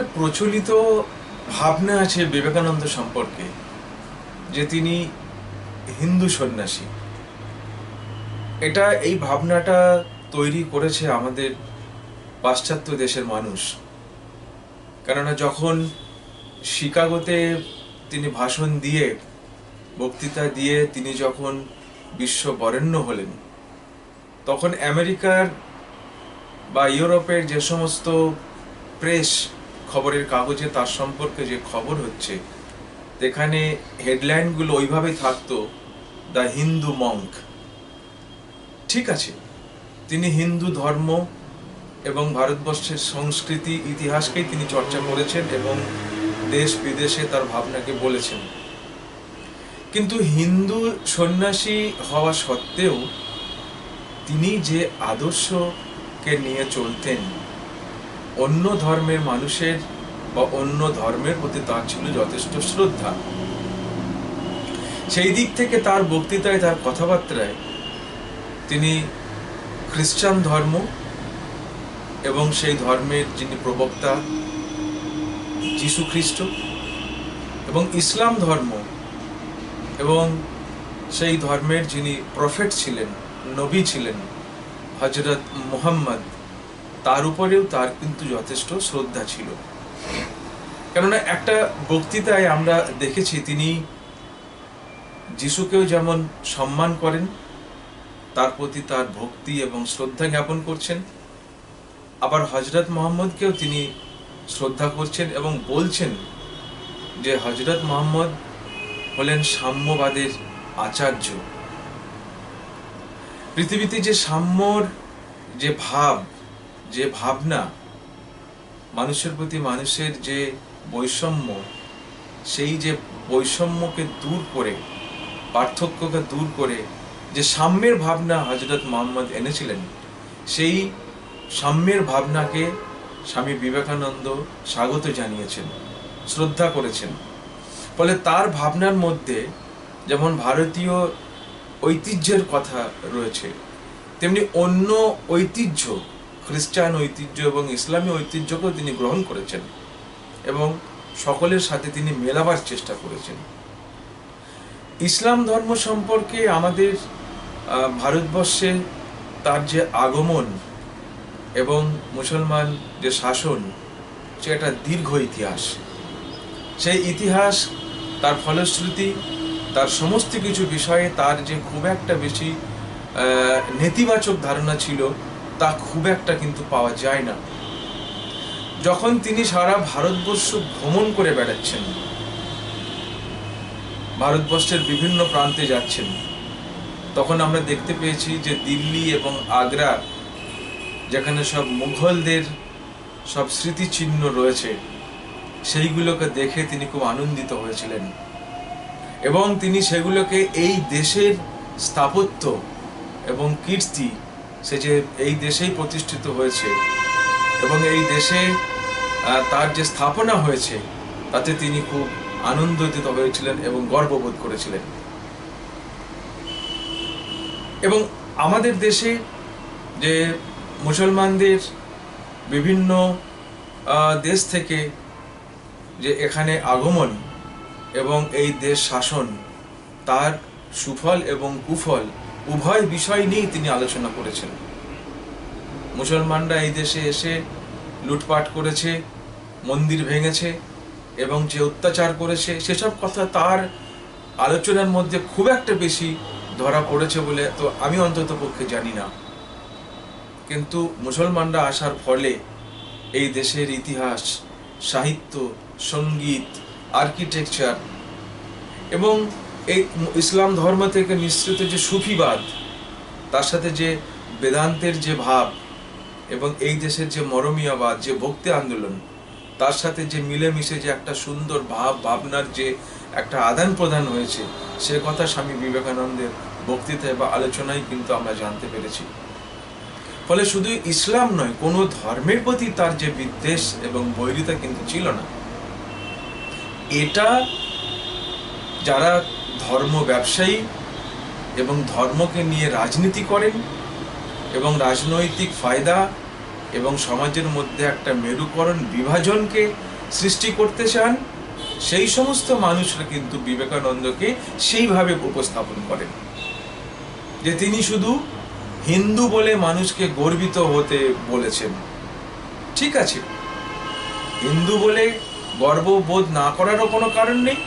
একটা প্রচলিত ভাবনা আছে বিবেকানন্দ সম্পর্কে, যে তিনি হিন্দু সন্ন্যাসী। এটা এই ভাবনাটা তৈরি করেছে আমাদের পাশ্চাত্য দেশের মানুষ। কেননা যখন শিকাগোতে তিনি ভাষণ দিয়ে, বক্তৃতা দিয়ে তিনি যখন বিশ্ব বরেণ্য হলেন, তখন আমেরিকার বা ইউরোপের যে সমস্ত প্রেস খবরের কাগজে তার সম্পর্কে যে খবর হচ্ছে এখানে হেডলাইনগুলো ওইভাবে থাকতো, দ্য হিন্দু মঙ্ক। ঠিক আছে, তিনি হিন্দু ধর্ম এবং ভারতবর্ষের সংস্কৃতি, ইতিহাসকেই তিনি চর্চা করেছেন এবং দেশ বিদেশে তার ভাবনাকে বলেছেন। কিন্তু হিন্দু সন্ন্যাসী হওয়া সত্ত্বেও, তিনি যে আদর্শকে নিয়ে চলতেন অন্য ধর্মের মানুষের বা অন্য ধর্মের প্রতি তার ছিল যথেষ্ট শ্রদ্ধা। সেই দিক থেকে তার বক্তৃতায়, তার কথাবার্তায় তিনি খ্রিস্টান ধর্ম এবং সেই ধর্মের যিনি প্রবক্তা যীশু খ্রিস্ট এবং ইসলাম ধর্ম এবং সেই ধর্মের যিনি প্রফেট ছিলেন, নবী ছিলেন হজরত মুহাম্মদ তার উপরেও তার কিন্তু যথেষ্ট শ্রদ্ধা ছিল। কেননা একটা বক্তৃতায় আমরা দেখেছি, তিনি যিশুকেও যেমন সম্মান করেন, তার প্রতি তার ভক্তি এবং শ্রদ্ধা জ্ঞাপন করছেন। আবার হজরত মোহাম্মদকেও তিনি শ্রদ্ধা করছেন এবং বলছেন যে, হজরত মোহাম্মদ হলেন সাম্যবাদের আচার্য। পৃথিবীতে যে সাম্যর যে ভাব যে ভাবনা মানুষের প্রতি মানুষের যে বৈষম্য, সেই যে বৈষম্যকে দূর করে, পার্থক্যকে দূর করে যে সাম্যের ভাবনা হজরত মোহাম্মদ এনেছিলেন, সেই সাম্যের ভাবনাকে স্বামী বিবেকানন্দ স্বাগত জানিয়েছেন, শ্রদ্ধা করেছেন। ফলে তার ভাবনার মধ্যে যেমন ভারতীয় ঐতিহ্যের কথা রয়েছে, তেমনি অন্য ঐতিহ্য খ্রিস্টান ঐতিহ্য এবং ইসলামী ঐতিহ্যকেও তিনি গ্রহণ করেছেন এবং সকলের সাথে তিনি মেলাবার চেষ্টা করেছেন। ইসলাম ধর্ম সম্পর্কে আমাদের ভারতবর্ষে তার যে আগমন এবং মুসলমান যে শাসন, সে একটা দীর্ঘ ইতিহাস। সেই ইতিহাস, তার ফলশ্রুতি, তার সমস্ত কিছু বিষয়ে তার যে খুব একটা বেশি নেতিবাচক ধারণা ছিল তা খুব একটা কিন্তু পাওয়া যায় না। যখন তিনি সারা ভারতবর্ষ ভ্রমণ করে বেড়াচ্ছেন, ভারতবর্ষের বিভিন্ন প্রান্তে যাচ্ছেন, তখন আমরা দেখতে পেয়েছি যে দিল্লি এবং আগ্রা, যেখানে সব মুঘলদের সব স্মৃতিচিহ্ন রয়েছে, সেইগুলোকে দেখে তিনি খুব আনন্দিত হয়েছিলেন। এবং তিনি সেগুলোকে এই দেশের স্থাপত্য এবং কীর্তি সে যে এই দেশেই প্রতিষ্ঠিত হয়েছে এবং এই দেশে তার যে স্থাপনা হয়েছে, তাতে তিনি খুব আনন্দিত হয়েছিলেন এবং গর্ববোধ করেছিলেন। এবং আমাদের দেশে যে মুসলমানদের বিভিন্ন দেশ থেকে যে এখানে আগমন এবং এই দেশ শাসন, তার সুফল এবং কুফল উভয় বিষয় নিয়েই তিনি আলোচনা করেছেন। মুসলমানরা এই দেশে এসে লুটপাট করেছে, মন্দির ভেঙেছে এবং যে অত্যাচার করেছে, সেসব কথা তার আলোচনার মধ্যে খুব একটা বেশি ধরা পড়েছে বলে তো আমি অন্তত পক্ষে জানি না। কিন্তু মুসলমানরা আসার ফলে এই দেশের ইতিহাস, সাহিত্য, সংগীত, আর্কিটেকচার এবং এই ইসলাম ধর্ম থেকে নিঃসৃত যে সুফিবাদ, তার সাথে যে বেদান্তের যে ভাব এবং এই দেশের যে মরমীয়বাদ, যে ভক্তি আন্দোলন, তার সাথে যে মিলেমিশে যে একটা সুন্দর ভাব, ভাবনার যে একটা আদান প্রদান হয়েছে, সে কথা স্বামী বিবেকানন্দের বক্তৃতায় বা আলোচনায় কিন্তু আমরা জানতে পেরেছি। ফলে শুধু ইসলাম নয়, কোনো ধর্মের প্রতি তার যে বিদ্বেষ এবং বৈরিতা কিন্তু ছিল না। এটা যারা ধর্ম ব্যবসায়ী এবং ধর্মকে নিয়ে রাজনীতি করেন এবং রাজনৈতিক ফায়দা এবং সমাজের মধ্যে একটা মেরুকরণ বিভাজনকে সৃষ্টি করতে চান, সেই সমস্ত মানুষরা কিন্তু বিবেকানন্দকে সেইভাবে উপস্থাপন করেন। যে তিনি শুধু হিন্দু বলে মানুষকে গর্বিত হতে বলেছেন। ঠিক আছে, হিন্দু বলে গর্ববোধ না করারও কোনো কারণ নেই।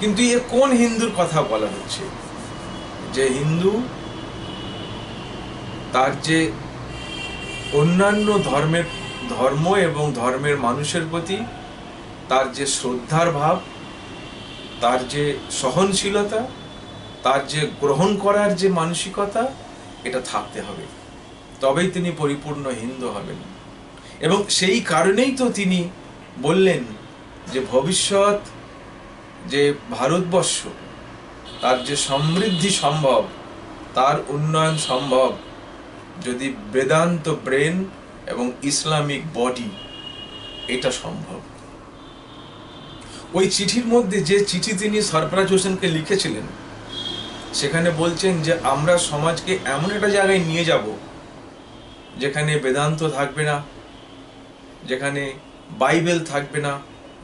কিন্তু এ কোন হিন্দুর কথা বলা হচ্ছে? যে হিন্দু তার যে অন্যান্য ধর্মের ধর্ম এবং ধর্মের মানুষের প্রতি তার যে শ্রদ্ধার ভাব, তার যে সহনশীলতা, তার যে গ্রহণ করার যে মানসিকতা, এটা থাকতে হবে। তবেই তিনি পরিপূর্ণ হিন্দু হবেন। এবং সেই কারণেই তো তিনি বললেন যে ভবিষ্যৎ যে ভারতবর্ষ, তার যে সমৃদ্ধি সম্ভব, তার উন্নয়ন সম্ভব, যদি বেদান্ত ব্রেন এবং ইসলামিক বডি এটা সম্ভব। ওই চিঠির মধ্যে যে চিঠি তিনি সরফরাজ হোসেনকে লিখেছিলেন, সেখানে বলছেন যে, আমরা সমাজকে এমন একটা জায়গায় নিয়ে যাব, যেখানে বেদান্ত থাকবে না, যেখানে বাইবেল থাকবে না,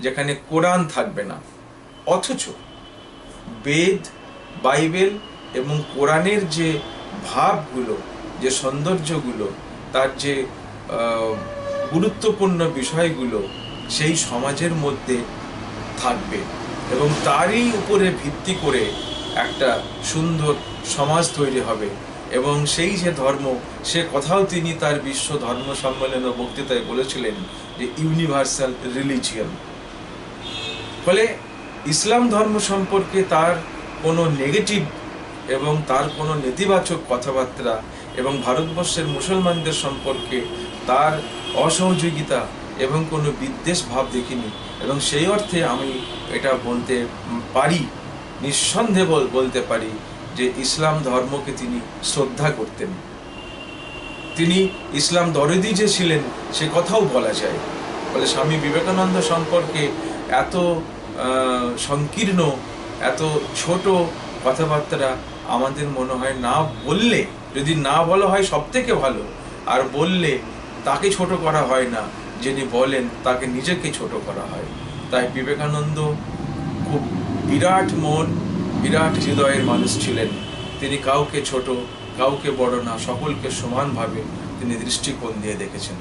যেখানে কোরআন থাকবে না। অথচ বেদ, বাইবেল এবং কোরআনের যে ভাবগুলো, যে সৌন্দর্যগুলো, তার যে গুরুত্বপূর্ণ বিষয়গুলো সেই সমাজের মধ্যে থাকবে এবং তারই উপরে ভিত্তি করে একটা সুন্দর সমাজ তৈরি হবে এবং সেই যে ধর্ম, সে কথাও তিনি তার বিশ্ব ধর্ম সম্মেলন বক্তৃতায় বলেছিলেন যে ইউনিভার্সাল রিলিজিয়ন। ফলে ইসলাম ধর্ম সম্পর্কে তার কোনো নেগেটিভ এবং তার কোনো নেতিবাচক কথাবার্তা এবং ভারতবর্ষের মুসলমানদের সম্পর্কে তার অসহযোগিতা এবং কোনো বিদ্বেষ ভাব দেখিনি এবং সেই অর্থে আমি এটা বলতে পারি, নিঃসন্দেহে বল- বলতে পারি যে ইসলাম ধর্মকে তিনি শ্রদ্ধা করতেন। তিনি ইসলাম দরদি যে ছিলেন, সে কথাও বলা যায়। ফলে স্বামী বিবেকানন্দ সম্পর্কে এত সংকীর্ণ, এত ছোট কথাবার্তা আমাদের মনে হয় না বললে, যদি না বলা হয় সব থেকে ভালো। আর বললে তাকে ছোট করা হয় না, যিনি বলেন তাকে নিজেকে ছোট করা হয়। তাই বিবেকানন্দ খুব বিরাট মন, বিরাট হৃদয়ের মানুষ ছিলেন। তিনি কাউকে ছোট, কাউকে বড় না, সকলকে সমানভাবে তিনি দৃষ্টিকোণ দিয়ে দেখেছেন।